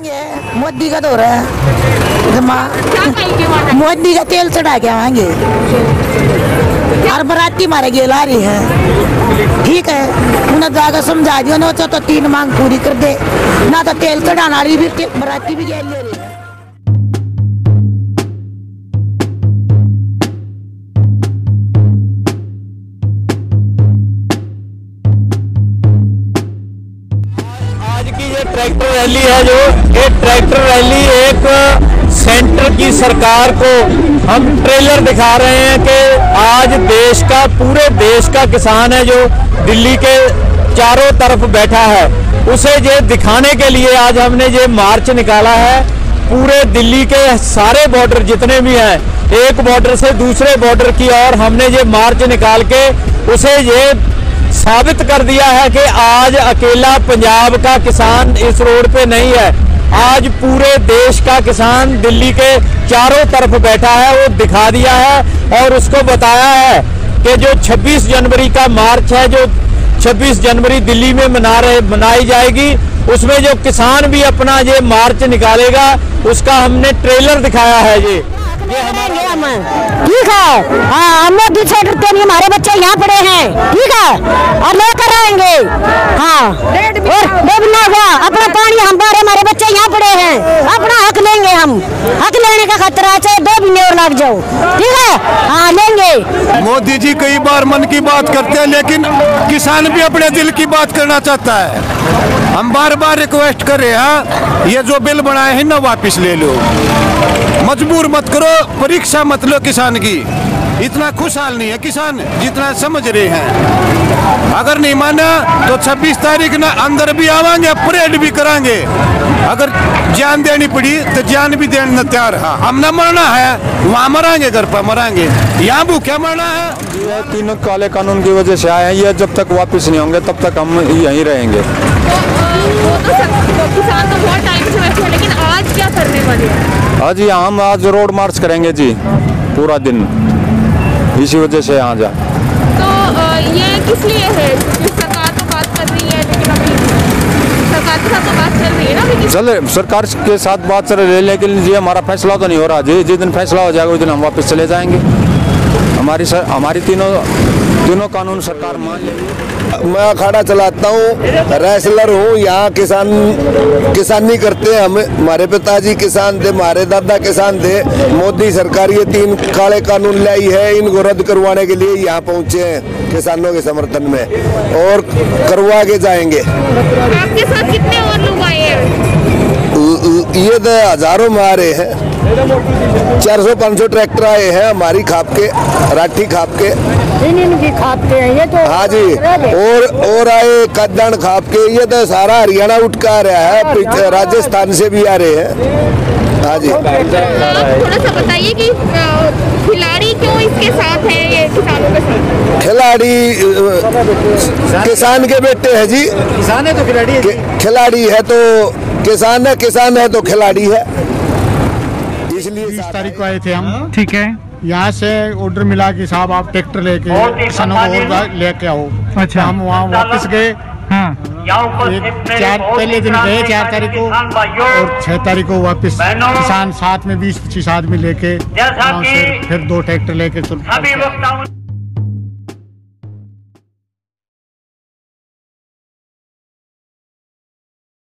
मोदी का है। क्या कहेंगे वहाँ मोदी का तेल चढ़ा के आएँगे। और बराती मारे गेल ला रही है। ठीक है उन्हें जाकर समझा दियो ना तो तीन मांग पूरी कर दे। ना तो तेल चढ़ाना रही भी बराती भी गेल ले रही है। रैली है जो ये ट्रैक्टर रैली, एक सेंटर की सरकार को हम ट्रेलर दिखा रहे हैं कि आज देश का, पूरे देश का किसान है जो दिल्ली के चारों तरफ़ बैठा है। उसे ये दिखाने के लिए आज हमने ये मार्च निकाला है। पूरे दिल्ली के सारे बॉर्डर जितने भी हैं, एक बॉर्डर से दूसरे बॉर्डर की ओर हमने ये मार्च निकाल के उसे ये साबित कर दिया है कि आज अकेला पंजाब का किसान इस रोड पे नहीं है। आज पूरे देश का किसान दिल्ली के चारों तरफ़ बैठा है, वो दिखा दिया है और उसको बताया है कि जो 26 जनवरी का मार्च है, जो 26 जनवरी दिल्ली में मना रहे, मनाई जाएगी, उसमें जो किसान भी अपना ये मार्च निकालेगा, उसका हमने ट्रेलर दिखाया है ये। ये हमारा हम ठीक है। हाँ हम मोदी से डरते नहीं हमारे बच्चे यहाँ पड़े हैं। ठीक है? और लेकर आएँगे हाँ। और डेढ़ हुआ अपना पानी हम बारे हमारे बच्चे यहाँ पड़े हैं। अपना हक लेंगे हम। हक लेने का खतरा है चाहे दो महीने और लग जाओ। ठीक है? हाँ लेंगे। मोदी जी कई बार मन की बात करते हैं लेकिन किसान भी अपने दिल की बात करना चाहता है। हम बार बार रिक्वेस्ट कर रहे हैं? ये जो बिल बनाए हैं ना वापस ले लो। मजबूर मत करो, परीक्षा मत लो किसान की। इतना खुशहाल नहीं है किसान जितना समझ रहे हैं। अगर नहीं माना तो 26 तारीख ना अंदर भी आवांगे परेड भी करांगे। अगर जान देनी पड़ी तो जान भी देने तैयार है। हम ना मरना है वहाँ मरांगे घर पर मरांगे। यहाँ भूखे मरना है? ये तीनों काले कानून की वजह से आए हैं। ये जब तक वापस नहीं होंगे तब तक हम यहीं रहेंगे। तो अ, वो तो तो किसान तो बहुत टाइम से बैठे हैं लेकिन आज क्या करने वाले हैं? आज यहाँ हम आज रोड मार्च करेंगे जी पूरा दिन। इसी वजह से यहाँ जा। तो ये किस लिए है? सरकार तो बात कर रही है लेकिन अभी सरकार के साथ तो बात चल रही है ना अभी चल सरकार के साथ बात चल रही है लेकिन ये हमारा फैसला तो नहीं हो रहा। जी जिस दिन फैसला हो जाएगा उस दिन हम वापस चले जाएँगे। हमारी सर हमारी तीनों तीनों कानून सरकार मान लेगी मैं अखाड़ा चलाता हूँ रेसलर हूँ यहाँ किसान किसानी करते हैं हम। हमारे पिताजी किसान थे हमारे दादा किसान थे। मोदी सरकार ये तीन काले कानून लाई है इनको रद्द करवाने के लिए यहाँ पहुँचे हैं किसानों के समर्थन में। और करवा के जाएँगे। आपके साथ कितने और लोग आए हैं? ल- ल- ये तो हज़ारों में आ रहे हैं। चार सौ पाँच सौ ट्रैक्टर आए हैं हमारी खाप के राठी खाप के। इन इनकी खाते हैं ये तो हाँ जी और और आए कद्दन खाप के ये तो सारा हरियाणा उठ के आ रहा है राजस्थान से भी आ रहे हैं। हाँ जी। आप थोड़ा सा बताइए कि खिलाड़ी क्यों इसके साथ है ये किसानों के साथ? खिलाड़ी किसान के बेटे हैं जी। किसान है तो खिलाड़ी है। खिलाड़ी है तो किसान है किसान है तो खिलाड़ी है। बीस तारीख को आए थे हम। ठीक है। यहाँ से ऑर्डर मिला कि साहब आप ट्रैक्टर लेके किसानों और लेके आओ। अच्छा। हम वहाँ वापस गए। हाँ। चार पहले दिन गए चार तारीख को। और छह तारीख को वापस किसान साथ में बीस पच्चीस आदमी लेके वहाँ से फिर दो ट्रैक्टर लेके चल